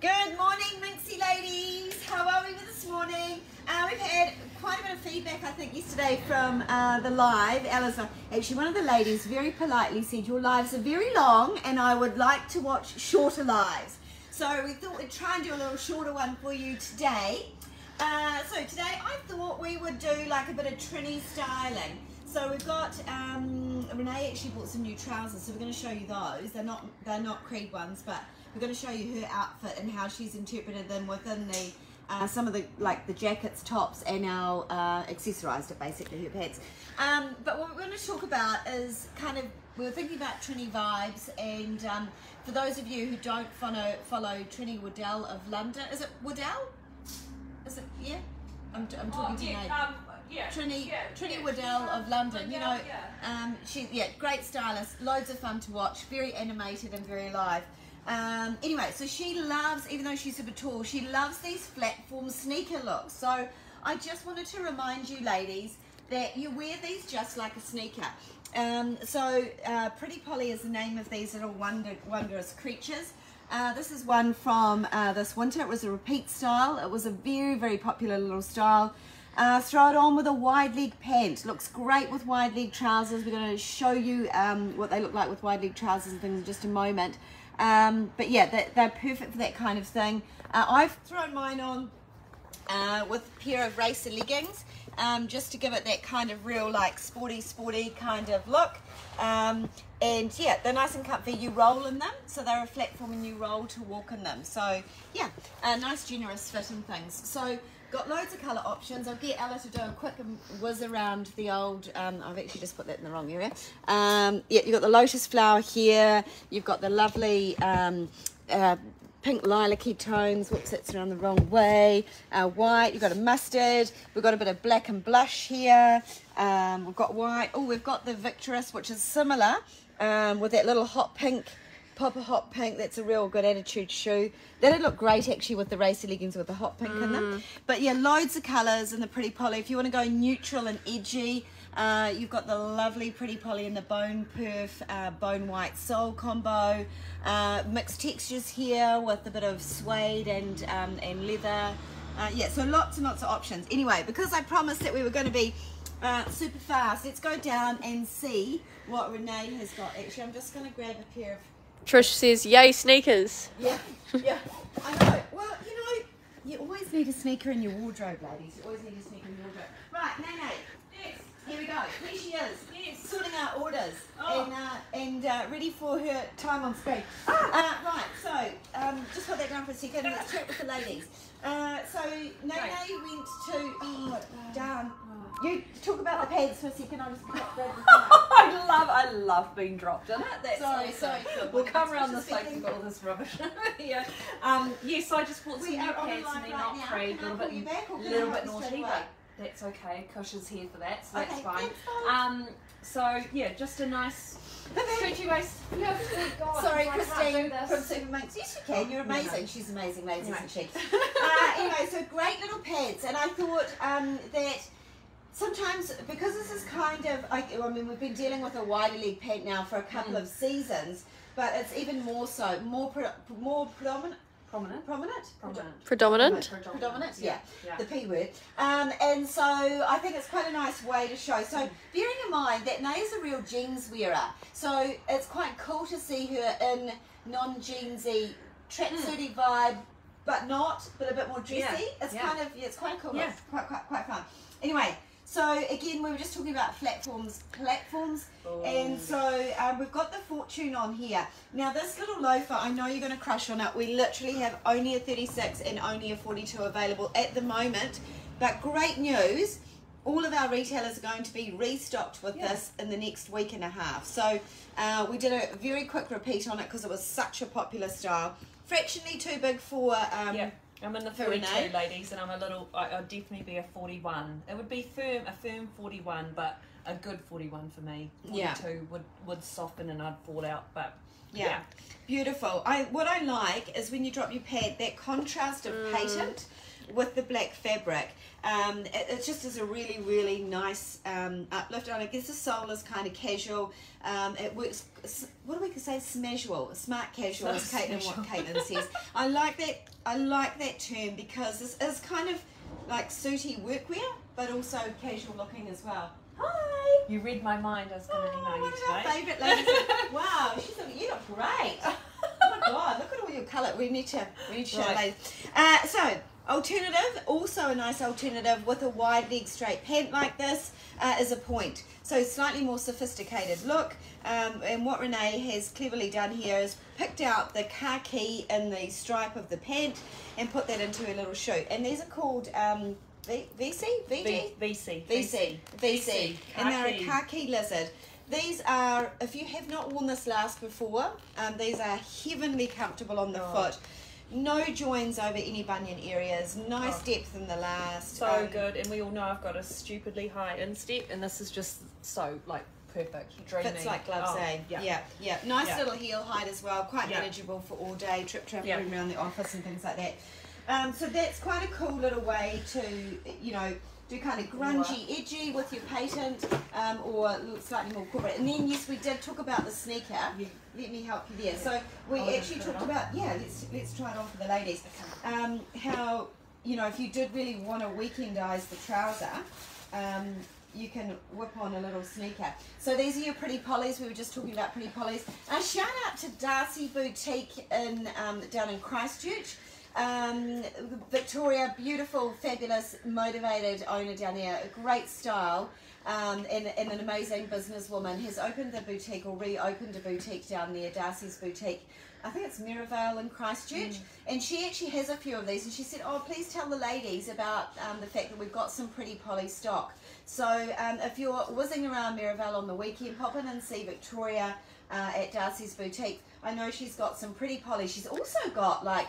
Good morning, Minxie ladies. How are we this morning? Uh, we've had quite a bit of feedback, I think, yesterday from uh, the live. Ella's actually one of the ladies very politely said your lives are very long, and I would like to watch shorter lives. So we thought we'd try and do a little shorter one for you today. Uh, so today I thought we would do like a bit of Trinny styling. So we've got um, Renee actually bought some new trousers, so we're going to show you those. They're not they're not Creed ones, but we're going to show you her outfit and how she's interpreted them within the uh, some of the like the jackets, tops, and our uh, accessorized it basically her pants. Um, but what we're going to talk about is kind of we were thinking about Trinny vibes, and um, for those of you who don't follow follow Trinny Waddell of London, is it Waddell? Is it yeah? I'm, I'm talking Oh, to yeah, Nate. um, yeah, Trinny, yeah, Trinny yeah, Waddell of um, London. You know, Waddell, yeah. um, she yeah, great stylist, loads of fun to watch, very animated and very live. Um, anyway, so she loves, even though she's super tall, she loves these platform sneaker looks. So I just wanted to remind you, ladies, that you wear these just like a sneaker. Um, so uh, Pretty Polly is the name of these little wonder, wondrous creatures. Uh, this is one from uh, this winter. It was a repeat style. It was a very, very popular little style. Uh, throw it on with a wide leg pant. Looks great with wide leg trousers. We're going to show you um, what they look like with wide leg trousers and things in just a moment. Um, but yeah, they're, they're perfect for that kind of thing. Uh, I've thrown mine on uh, with a pair of racer leggings um, just to give it that kind of real like sporty sporty kind of look. Um, and yeah they're nice and comfy. You roll in them so they're a flat and you roll to walk in them. So yeah a nice generous fit and things. So got loads of colour options I'll get Ella to do a quick whiz around the old um, I've actually just put that in the wrong area um, yeah you've got the lotus flower here you've got the lovely um, uh, pink lilac-y tones. Whoops, that's around the wrong way. Uh, white, you've got a mustard. We've got a bit of black and blush here. Um, we've got white. Oh, we've got the Victorous, which is similar um, with that little hot pink, pop a hot pink. That's a real good attitude shoe. That'd look great actually with the racer leggings with the hot pink in them. But yeah, loads of colours in the Pretty Polly. If you want to go neutral and edgy, uh, you've got the lovely Pretty Polly in the Bone Perf uh, Bone White Sole combo. Uh, mixed textures here with a bit of suede and, um, and leather. Uh, yeah, so lots and lots of options. Anyway, because I promised that we were going to be uh, super fast, let's go down and see what Renee has got. Actually, I'm just going to grab a pair of Trish says, "Yay sneakers!" yeah, yeah. I know. Well, you know, you always need a sneaker in your wardrobe, ladies. You always need a sneaker in your wardrobe. Right, Nene. Yes. Here we go. Here she is. Yes. Sorting out orders Oh. and uh, and uh, ready for her time on screen. Uh, right. So um, just put that down for a second. Let's chat with the ladies. Uh, so Nene went to oh down. You talk about the pants for a second. I'll just pick up the phone. I love, I love being dropped in it. That's Sorry, awesome. sorry, cool. We'll come around Just this way thinking- with all this rubbish. yeah. Um, yes, I just bought some We new are on pants and they're right not now. free, a Can I little bit, you back or can I little bit naughty, but that's okay. Cushion's here for that, so that's fine. thanks. Um, so yeah, just a nice stretchy waist. Yeah, God, Sorry, Christine do this. from Supermax. Yes, you can. You're No, no. amazing. She's amazing, ladies, Anyway. isn't she? uh, anyway, so great little pants, and I thought um, that sometimes because this is kind of, I, I mean, we've been dealing with a wider leg pant now for a couple Mm. of seasons, but it's even more so, more pre- more predominant, Prominent. prominent, Prominent. Predominant. Predominant, yeah, Yeah. the P word. Um, and so I think it's quite a nice way to show. So bearing in mind that Nay is a real jeans wearer, so it's quite cool to see her in non-jeansy, tracksuity vibe, but not, but a bit more dressy. Yeah, It's yeah. kind of, yeah, it's quite cool. Yeah. It's quite, quite, quite fun. Anyway, so again, we were just talking about platforms, platforms, and so um, we've got the Fortune on here. Now this little loafer, I know you're going to crush on it. We literally have only a 36 and only a 42 available at the moment, but great news. All of our retailers are going to be restocked with Yeah. this in the next week and a half. So uh, we did a very quick repeat on it because it was such a popular style. Fractionally too big for um, yeah. I'm in the for 42 Renee. ladies, and I'm a little. I, I'd definitely be a 41. It would be firm, a firm 41, but a good 41 for me. 42 Yeah. would would soften and I'd fall out, but Yeah. Beautiful. I what I like is when you drop your pad, that contrast of mm. patent with the black fabric. Um, it, it just is a really, really nice um, uplift on it. I guess the sole is kind of casual. Um, it works, what do we say, smeasual, smart casual, as Caitlin, what Caitlin says. I like that, I like that term because this is kind of like suity workwear, but also casual looking as well. Hi! You read my mind. I was going to Oh, email one of our favourite ladies. wow, she's looking, you look great. Oh my god, look at all your colour. We need to, we need to show ladies. Uh, so, alternative, also a nice alternative with a wide leg straight pant like this uh, is a point. So slightly more sophisticated look. Um, and what Renee has cleverly done here is picked out the khaki in the stripe of the pant and put that into her little shoe. And these are called um, v- Vici? VG? V- Vici. Vici, Vici, and they're a Khaki. khaki lizard. These are, if you have not worn this last before, um, these are heavenly comfortable on the Oh. foot. No joins over any bunion areas. Nice Oh. depth in the last. So um, good, and we all know I've got a stupidly high instep, and this is just so like perfect, dreamy. Fits like gloves, Oh, eh? Yeah. yeah, yeah. Nice Yeah. little heel height as well. Quite Yeah. manageable for all day trip traveling around the office and things like that. Um, so that's quite a cool little way to, you know, do kind of grungy, edgy with your patent, um, or slightly more corporate. And then yes, we did talk about the sneaker. Let me help you there. So we Oh, actually let's put it talked about yeah. Let's let's try it on for the ladies. Um, how you know if you did really want to weekendize the trouser. Um, you can whip on a little sneaker. So these are your pretty Pollys. We were just talking about pretty Pollys. A shout out to Darcy Boutique in um, down in Christchurch. Um, Victoria, beautiful, fabulous, motivated owner down there. Great style. Um, and, and an amazing businesswoman has opened the boutique or reopened a boutique down there, Darcy's Boutique. I think it's Merivale in Christchurch. And she actually has a few of these. And she said, Oh, please tell the ladies about um, the fact that we've got some pretty Polly stock. So um, if you're whizzing around Merivale on the weekend, pop in and see Victoria uh, at Darcy's Boutique. I know she's got some pretty Polly. She's also got like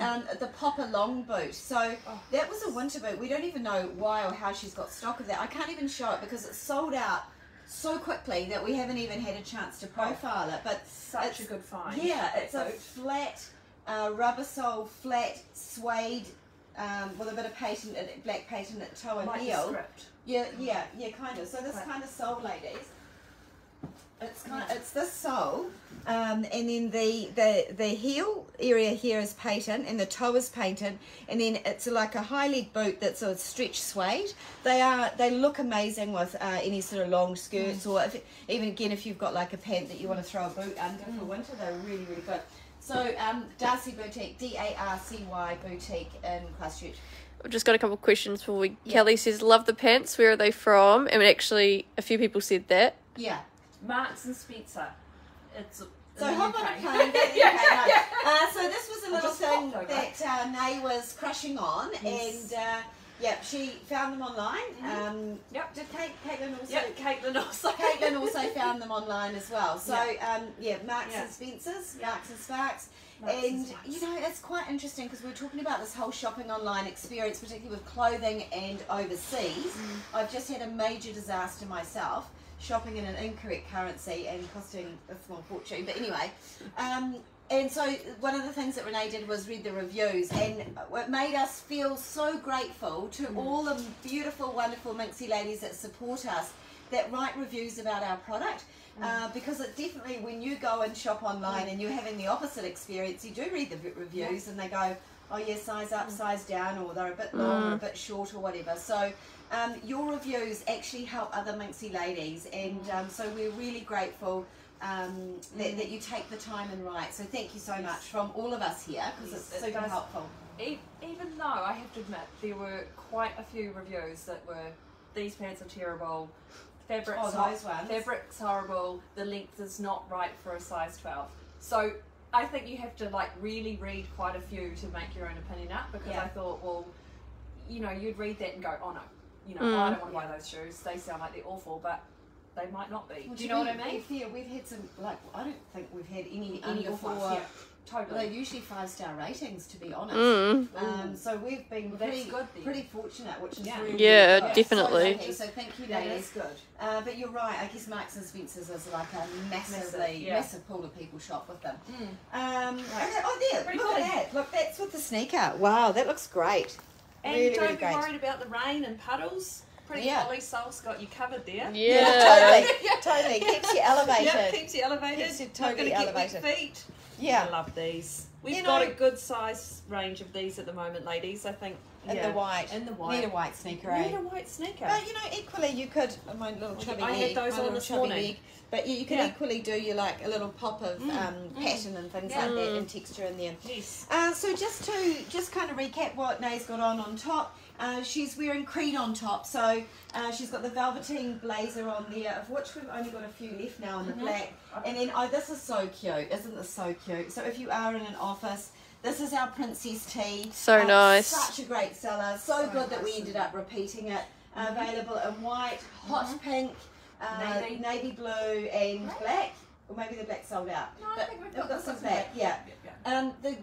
um, the Popper long boot. So Oh. that was a winter boot. We don't even know why or how she's got stock of that. I can't even show it because it's sold out so quickly that we haven't even had a chance to profile it. But Such a good find. yeah, it's a flat uh, rubber sole, flat suede um, with a bit of patent, black patent at toe and like heel. Yeah, yeah, yeah, kind of. So this kind of sole, ladies. It's kind of, it's this sole, um, and then the, the the heel area here is patent, and the toe is patent, and then it's like a high leg boot that's a stretch suede. They are they look amazing with uh, any sort of long skirts, or if, even again if you've got like a pant that you want to throw a boot under for winter, they're really really good. So um, Darcy Boutique, D A R C Y Boutique in Christchurch. I've just got a couple of questions for we. Yeah. Kelly says, "Love the pants. Where are they from?" And actually, a few people said that. Yeah. Marks and Spencer. It's So hop on a plane, go to Yeah, UK. Uh, so this was a little thing that uh, Nay was crushing on, Yes. and uh, yeah, she found them online. Mhm. Um, Yep. Did Kate, Caitlin also? Yeah, Caitlin also. Caitlin also found them online as well. So Yeah. um, yeah, Marks Yeah. and Spencers. Marks and Sparks. Marks and and you know, it's quite interesting because we are talking about this whole shopping online experience, particularly with clothing and overseas. Mm. I've just had a major disaster myself, shopping in an incorrect currency and costing a small fortune. But anyway, um, and so one of the things that Renee did was read the reviews, and it made us feel so grateful to mm. all the beautiful, wonderful Minxie ladies that support us that write reviews about our product. Mm. Uh, because it definitely, when you go and shop online mm. and you're having the opposite experience, you do read the reviews and they go, oh yeah, size up, size down, or they're a bit long or a bit short or whatever. So um, your reviews actually help other Minxie ladies, and um, so we're really grateful um, that, that you take the time and write. So thank you so Yes. much from all of us here because Yes, it's it super does. helpful. E- even though I have to admit there were quite a few reviews that were these pants are terrible, fabric's Oh, those ones. fabric's horrible, the length is not right for a size twelve. So I think you have to like really read quite a few to make your own opinion up because Yeah. I thought, well, you know, you'd read that and go, oh no, you know, Mm. I don't want to buy those shoes. They sound like they're awful, but they might not be. Well, Do you know be- what I mean? be fair, we've had some like I don't think we've had any Any under of four. ones, yeah, totally. They're usually five star ratings, to be honest. Mm. Um, so we've been Well, pretty, good then. pretty fortunate, which is Yeah. really Yeah, good. definitely. So, lucky. so thank you, ladies. that's good. Uh, but you're right. I guess Marks and Spencers is like a massively Massive, yeah. massive pool of people shop with them. Mm. Um, Right. okay, oh, there. Pretty look cool. at that. Look, that's with the sneaker. Wow, that looks great. And really, don't really be great. worried about the rain and puddles. Pretty Yeah. Polly Sole's got you covered there. Yeah. totally, totally. Keeps you elevated. Yeah, keeps you elevated. Keeps you totally gonna get wet feet. Yeah. I love these. We've You got know- a good size range of these at the moment, ladies. I think. In yeah. the white. In the white. Need a white sneaker, eh? Need a white sneaker. But you know, equally you could my little chubby I had those on this chubby morning. leg. But you, you could Yeah. equally do you like a little pop of um, pattern and things Yeah. like that and texture in there. yes. Uh, so just to just kind of recap what Nay's got on on top, uh, she's wearing creed on top. So uh, she's got the velveteen blazer on there, of which we've only got a few left now in the black. And then oh, this is so cute, isn't this so cute? So if you are in an office. This is our princess tee. So Uh, nice. Such a great seller. So, good that we ended up repeating it. Uh, available in white, hot pink, uh, Navy. navy. blue, and black. Or maybe the black sold out. No, I think we've we've got got some one. black. Yeah. Yeah, yeah. Um, the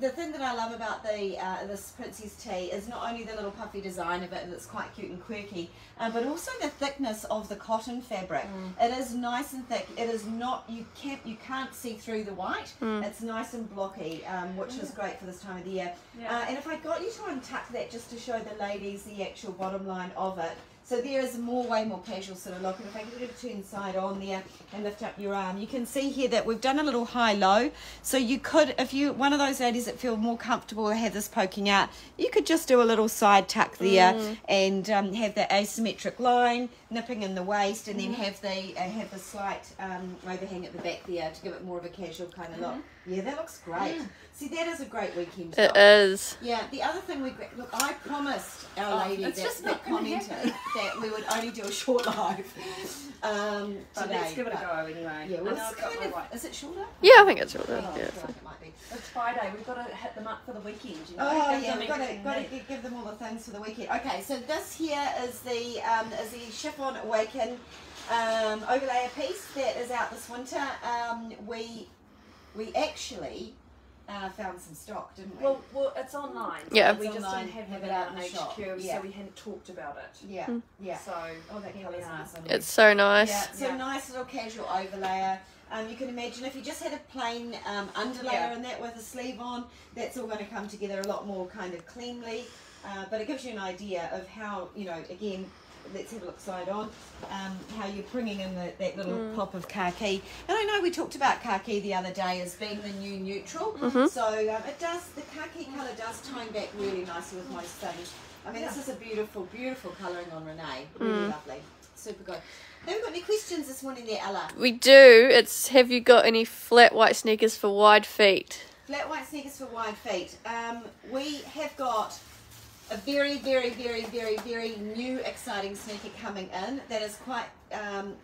the thing that I love about the uh, this princess tee is not only the little puffy design of it and it's quite cute and quirky, uh, but also the thickness of the cotton fabric. Mm. It is nice and thick. It is not you can't you can't see through the white. It's nice and blocky, um, which is great for this time of the year. Yeah. Uh, and if I got you to untuck that just to show the ladies the actual bottom line of it. So there is more, way more casual sort of look. And if I to turn side on there and lift up your arm, you can see here that we've done a little high-low. So you could, if you one of those ladies that feel more comfortable to have this poking out, you could just do a little side tuck there and um, have the asymmetric line nipping in the waist, and then have the uh, have the slight um, overhang at the back there to give it more of a casual kind of look. Yeah, that looks great. See, that is a great weekend. It is. Yeah, the other thing we look, I promised our Oh, lady it's that, just that commented. That we would only do a short live um, But today. let's give it a but- go anyway. Yeah, I well, know it's I've kind of, white. is it shorter? Yeah, I think it's shorter. Oh, Yeah. feel like it might be. It's Friday. We've got to hit them up for the weekend. You know? Oh Give yeah, them we've got to, got to give them all the things for the weekend. Okay, so this here is the um, is the chiffon awaken um, overlayer piece that is out this winter. Um, we we actually uh, found some stock, didn't we? Well, well, it's online. Yeah. we It's just online, didn't have, have it it out out in in shop. HQ, Yeah. so we hadn't talked about it. yeah, yeah. So, Oh, that here colour's nice. on It's so nice. Yeah, so Yeah. nice little casual overlayer. Um, you can imagine if you just had a plain um, underlayer Yeah. in that with a sleeve on, that's all going to come together a lot more kind of cleanly. Uh, but it gives you an idea of how, you know, again, let's have a look side on, um, how you're bringing in the, that little pop of khaki. And I know we talked about khaki the other day as being the new neutral. So um, it does, the khaki colour does tone back really nicely with my things. I mean, this is a beautiful, beautiful colouring on Renee. Really lovely. Super good. Have we got any questions this morning there, Ella? We do. It's have you got any flat white sneakers for wide feet? Flat white sneakers for wide feet. Um, we have got a very, very, very, very, very new, exciting sneaker coming in that is quite. Um,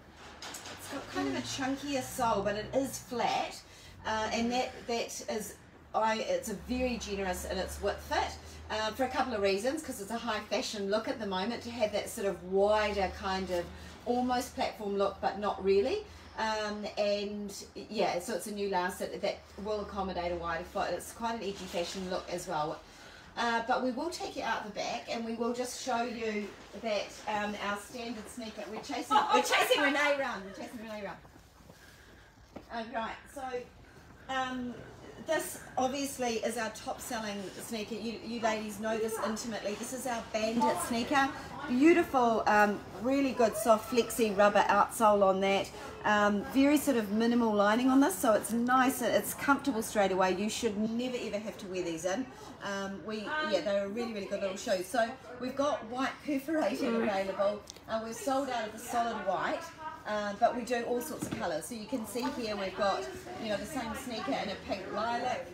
it's got kind of a chunkier sole, but it is flat, uh, and that that is. I, it's a very generous in its width fit uh, for a couple of reasons because it's a high fashion look at the moment to have that sort of wider kind of almost platform look but not really um, and yeah so it's a new last that, that will accommodate a wider foot it's quite an edgy fashion look as well uh, but we will take you out the back and we will just show you that um, our standard sneaker. We're chasing we're chasing Renee around we're chasing Renee around. Uh, right so um, this obviously is our top selling sneaker. You, you ladies know this intimately. This is our bandit sneaker. Beautiful, um, really good soft flexi rubber outsole on that. Um, very sort of minimal lining on this, so it's nice and it's comfortable straight away. You should never ever have to wear these in. Um, we yeah, they're a really really good little shoe. So we've got white perforated available. Uh, we've sold out of the solid white. Um, but we do all sorts of colours. So you can see here we've got, you know, the same sneaker in a pink lilac.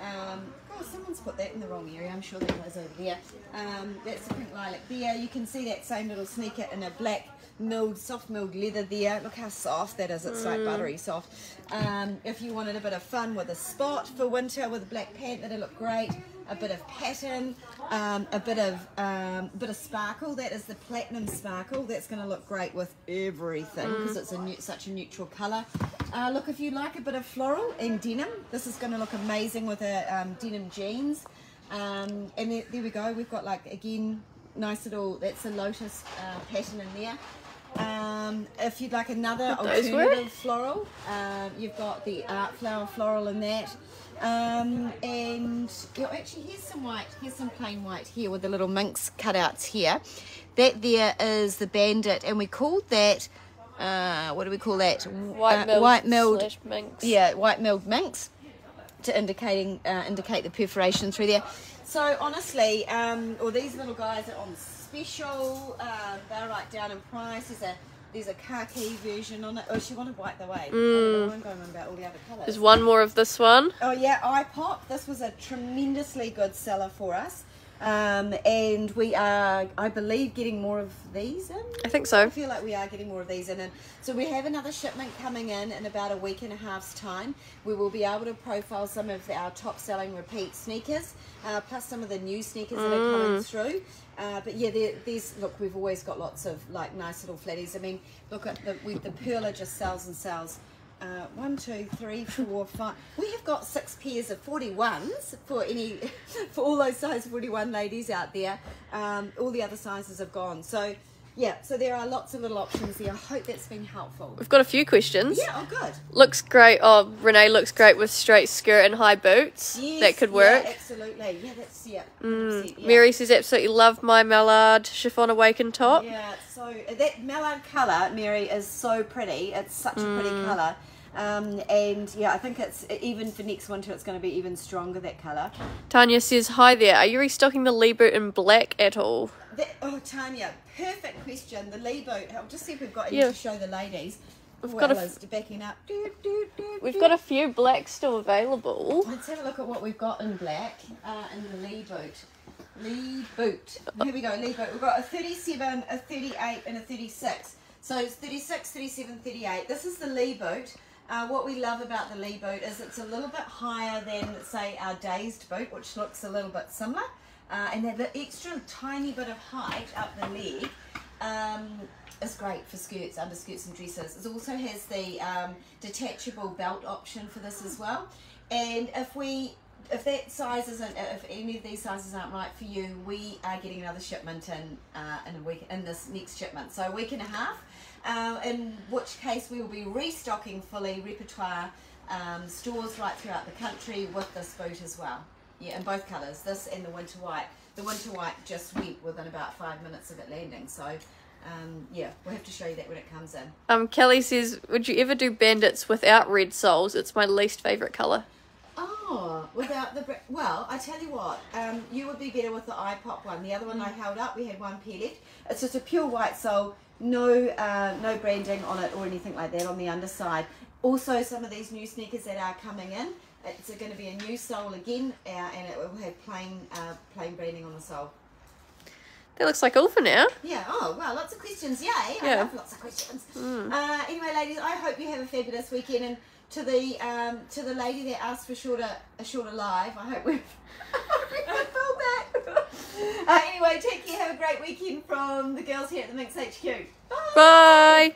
Um, oh, someone's put that in the wrong area. I'm sure that was over there. Um, that's the pink lilac there. You can see that same little sneaker in a black milled, soft milled leather there. Look how soft that is. It's like buttery soft. Um, if you wanted a bit of fun with a spot for winter with a black pant, that'd look great. A bit of pattern, um, a bit of um, bit of sparkle. That is the platinum sparkle. That's going to look great with everything because it's a new, such a neutral colour. Uh, look, if you like a bit of floral and denim, this is going to look amazing with a um, denim jeans. Um, and there, there we go. We've got like again nice little. That's a lotus uh, pattern in there. Um, if you'd like another What those were? alternative floral, um, you've got the art flower floral in that. Um, and know, actually, here's some white. Here's some plain white here with the little minx cutouts here. That there is the bandit, and we called that. Uh, what do we call that? White Uh, milled, white milled minx. yeah, white milled minx to indicating uh, indicate the perforation through there. So honestly, um, or these little guys are on special. Um, they're right down in price. There's a there's a khaki version on it. Oh, she wanted white the way. I'm going on about all the other colours. There's one more of this one. Oh yeah, iPop. This was a tremendously good seller for us. Um, and we are, I believe, getting more of these in. I think so. I feel like we are getting more of these in. And so we have another shipment coming in in about a week and a half's time. We will be able to profile some of our top selling repeat sneakers, uh, plus some of the new sneakers that are coming through. Uh, but yeah, there's look, we've always got lots of like nice little flatties. I mean, look at the we, the Perla just sells and sells. Uh, one, two, three, four, five. We have got six pairs of 41s for any, for all those size 41 ladies out there. Um, all the other sizes have gone. So, yeah, so there are lots of little options there. I hope that's been helpful. We've got a few questions. Yeah, oh, good. Looks great. Oh, Renee looks great with straight skirt and high boots. Yes, that could work. Yeah, absolutely. Yeah, that's, yeah. Mm. yeah. Mary says absolutely love my mallard chiffon awaken top. Yeah, so that mallard colour, Mary, is so pretty. It's such a pretty Mm. colour. Um, and yeah, I think it's even for next winter, it's going to be even stronger that colour. Tanya says hi there. Are you restocking the Lee boot in black at all? That, oh, Tanya, perfect question. The Lee boot. I'll just see if we've got any Yeah. to show the ladies. We've got a backing up. Do, do, do, We've got a few blacks still available. Let's have a look at what we've got in black uh, in the Lee boot. Lee boot. Here we go, Lee boot. We've got a 37, a 38, and a 36. So it's 36, 37, 38. This is the Lee boot. Uh, what we love about the Lee boot is it's a little bit higher than, say, our dazed boot, which looks a little bit similar. Uh, and that the extra tiny bit of height up the leg um, is great for skirts, underskirts, and dresses. It also has the um, detachable belt option for this as well. And if we, if that size isn't, if any of these sizes aren't right for you, we are getting another shipment in uh, in a week in this next shipment. So a week and a half. Uh, in which case we will be restocking fully repertoire um, stores right throughout the country with this boot as well. Yeah, in both colours, this and the winter white. The winter white just went within about five minutes of it landing, so um, yeah, we'll have to show you that when it comes in. Um, Kelly says, would you ever do bandits without red soles? It's my least favourite colour. Oh, without the well, I tell you what, um, you would be better with the iPop one. The other one I held up, we had one pair left. It's just a pure white sole, no uh, no branding on it or anything like that on the underside. Also, some of these new sneakers that are coming in, it's going to be a new sole again, uh, and it will have plain uh, plain branding on the sole. That looks like all for now. Yeah. Oh, wow. Lots of questions. Yay. I love lots of questions. Uh, anyway, ladies, I hope you have a fabulous weekend. And to the um, to the lady that asked for shorter a shorter live, I hope we've we've fulfilled that. uh, anyway, take care. Have a great weekend from the girls here at the Minx HQ. Bye. Bye.